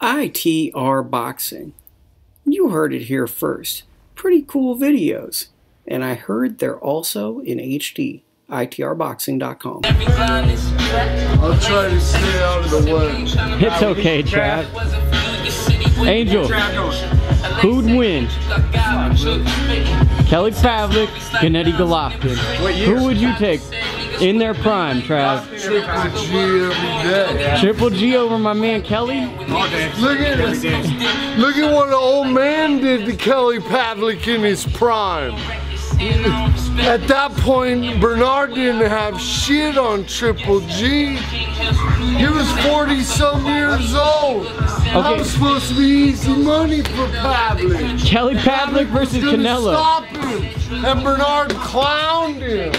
ITR Boxing. You heard it here first. Pretty cool videos. And I heard they're also in HD. ITRboxing.com. I'll try to stay out of the way. It's okay, Trav. Angel, who'd win? Kelly Pavlik, Gennady Golovkin. Who would you take in their prime, Trav? Triple G every day. Triple G over my man Kelly? Look at this. Look at what the old man did to Kelly Pavlik in his prime. At that point, Bernard didn't have shit on Triple G. He was 40 some years old. That Okay. was supposed to be easy money for Pavlik. Kelly Pavlik versus Couldn't Canelo. Stop him. And Bernard clowned him.